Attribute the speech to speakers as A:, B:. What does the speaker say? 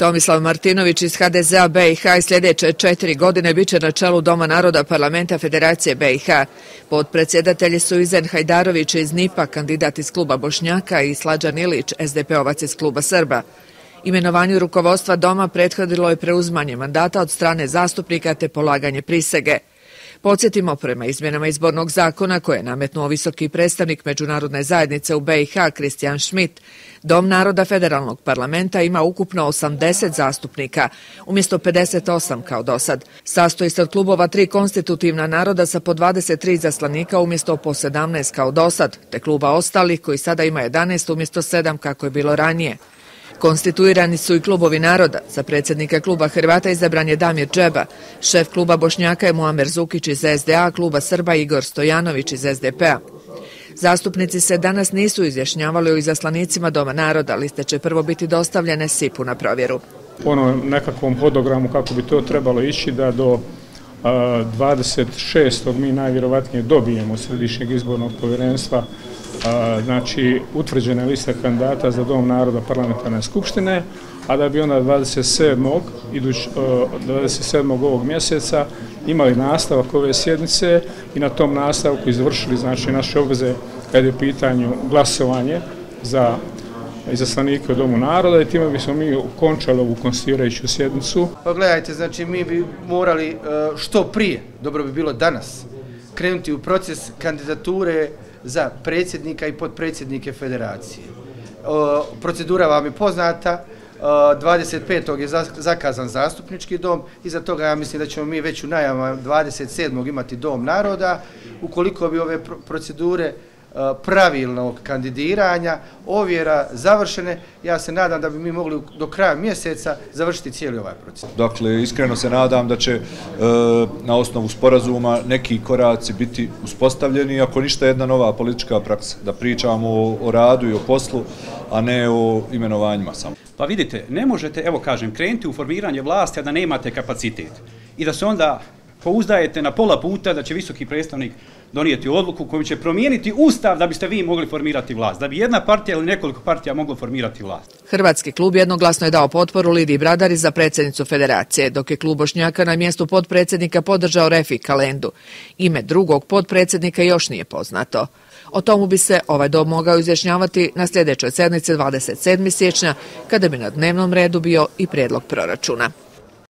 A: Tomislav Martinović iz HDZ-a BiH i sljedeće četiri godine biće na čelu Doma naroda parlamenta Federacije BiH. Podpredsjedatelji su Izen Hajdarović iz NIPA, kandidat iz kluba Bošnjaka i Slađan Ilić, SDP-ovac iz kluba Srba. Imenovanju rukovodstva Doma prethodilo je preuzmanje mandata od strane zastupnika te polaganje prisege. Podsjetimo prema izmjenama izbornog zakona koje je nametnuo visoki predstavnik Međunarodne zajednice u BiH, Kristijan Schmidt, Dom naroda federalnog parlamenta ima ukupno 80 zastupnika, umjesto 58 kao do sad. Sastoji se od klubova tri konstitutivna naroda sa po 23 zaslanika umjesto po 17 kao do sad, te kluba ostalih koji sada ima 11 umjesto 7 kako je bilo ranije. Konstituirani su i klubovi naroda. Za predsjednika kluba Hrvata izabran je Damir Džeba. Šef kluba Bošnjaka je Muamer Zukić iz SDA, kluba Srba Igor Stojanović iz SDP-a. Zastupnici se danas nisu izjašnjavali o izaslanicima Doma naroda. Liste će prvo biti dostavljene SIP-u na provjeru.
B: Ono nekakvom hodogramu kako bi to trebalo ići da do 26. mi najvjerovatnije dobijemo središnjeg izbornog povjerenstva znači utvrđena lista kandidata za Dom naroda parlamentarne skupštine, a da bi onda 27. Iduć, 27. ovog mjeseca imali nastavak ove sjednice i na tom nastavku izvršili znači, naše obveze kad je u pitanju glasovanje za izaslanike u Domu naroda i time bismo mi ukončali ovu konstituirajuću sjednicu.
C: Pa gledajte, znači mi bi morali e, što prije, dobro bi bilo danas, krenuti u proces kandidature za predsjednika i podpredsjednike federacije. Procedura vam je poznata, 25. je zakazan zastupnički dom i toga ja mislim da ćemo mi već u najama 27. imati dom naroda. Ukoliko bi ove procedure pravilnog kandidiranja, ovjera završene, ja se nadam da bi mi mogli do kraja mjeseca završiti cijeli ovaj proces.
D: Dakle, iskreno se nadam da će e, na osnovu sporazuma neki koraci biti uspostavljeni, ako ništa jedna nova politička praksa, da pričamo o radu i o poslu, a ne o imenovanjima samo.
E: Pa vidite, ne možete, evo kažem, krenuti u formiranje vlasti, a da nemate kapacitet. I da se onda pouzdajete na pola puta da će visoki predstavnik donijeti odluku kojim će promijeniti ustav da biste vi mogli formirati vlast, da bi jedna partija ili nekoliko partija moglo formirati vlast.
A: Hrvatski klub jednoglasno je dao potporu Lidiji Bradari za predsjednicu federacije, dok je klub Bošnjaka na mjestu podpredsjednika podržao Refi Kalendu. Ime drugog podpredsjednika još nije poznato. O tomu bi se ovaj dom mogao izjašnjavati na sljedećoj sednici 27. siječnja, kada bi na dnevnom redu bio i predlog proračuna.